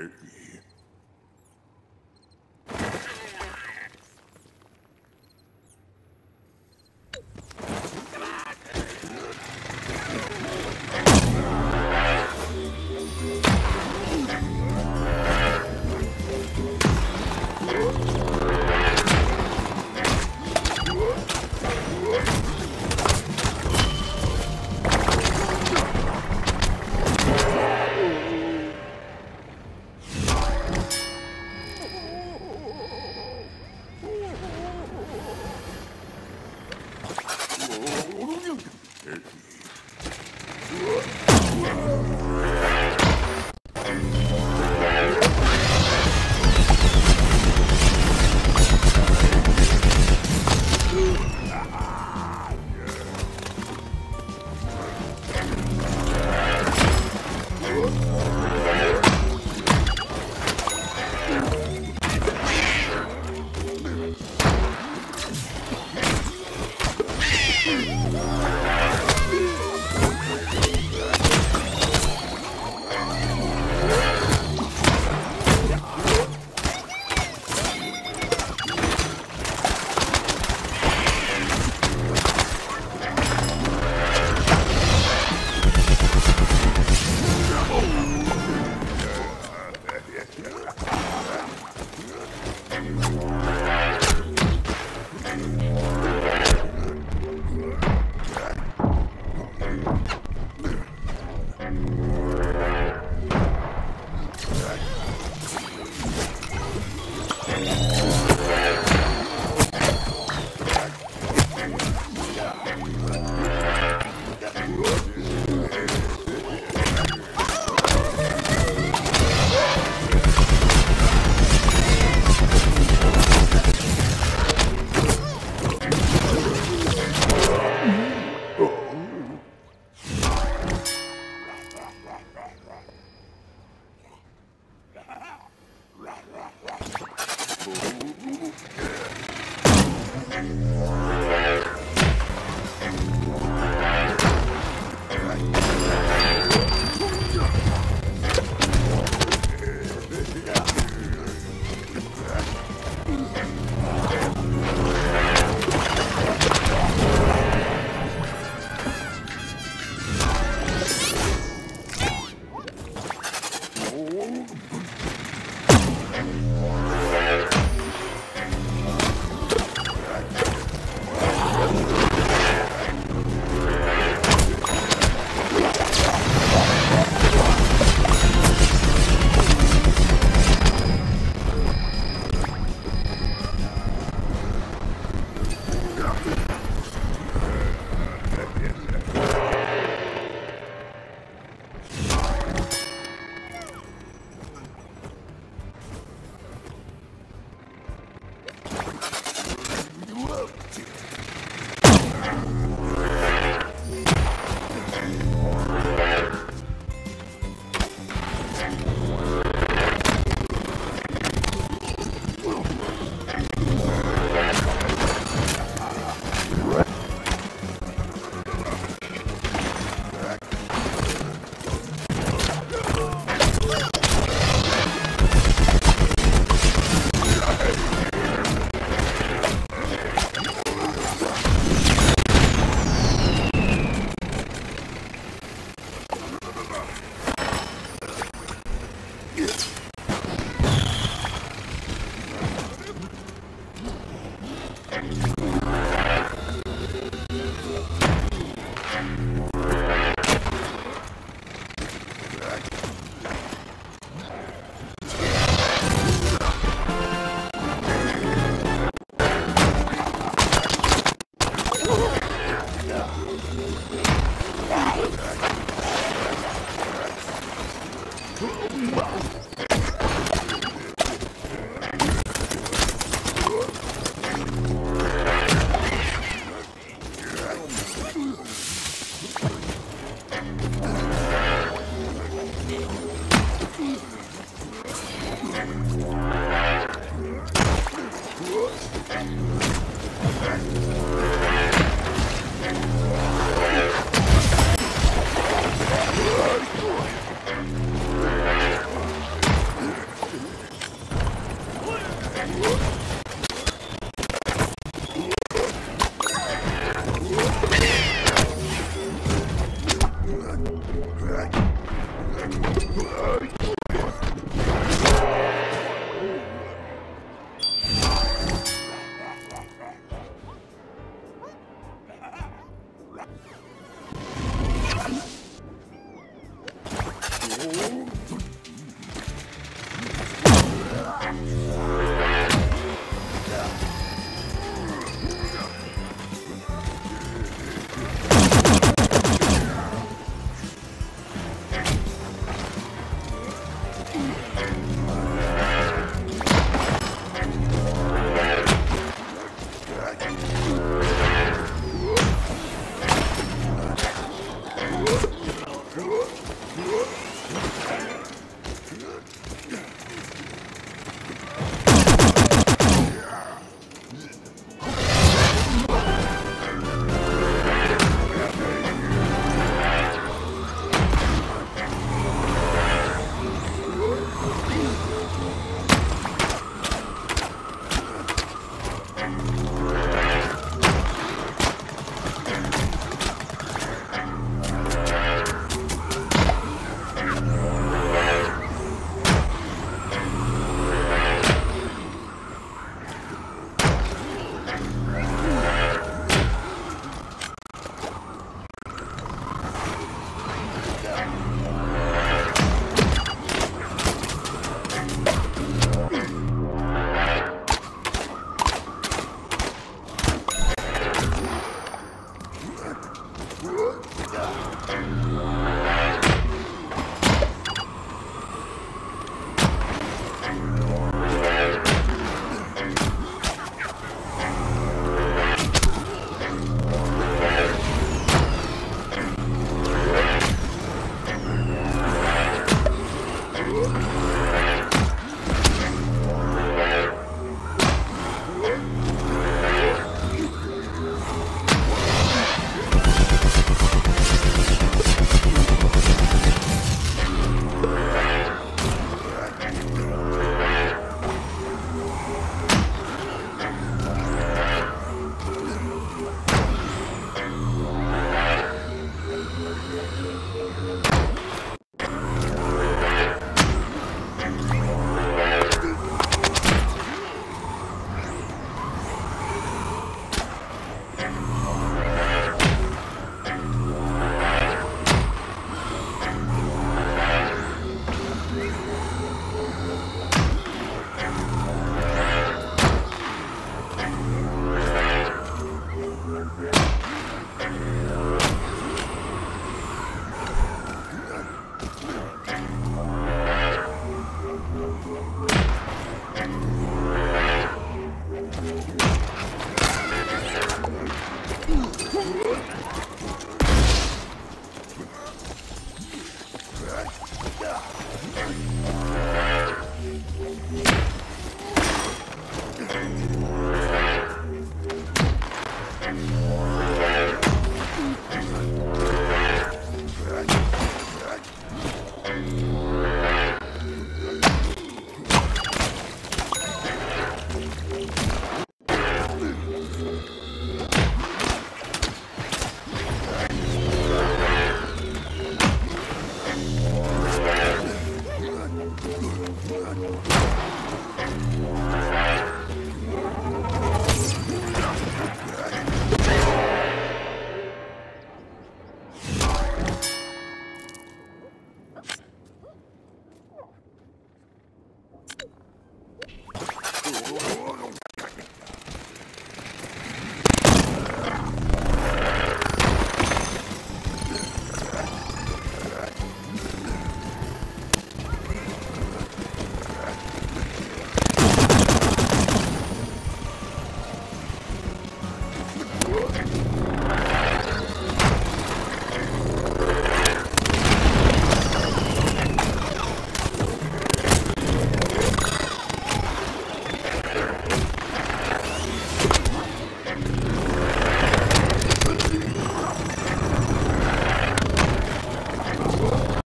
Hate me. Yeah. You.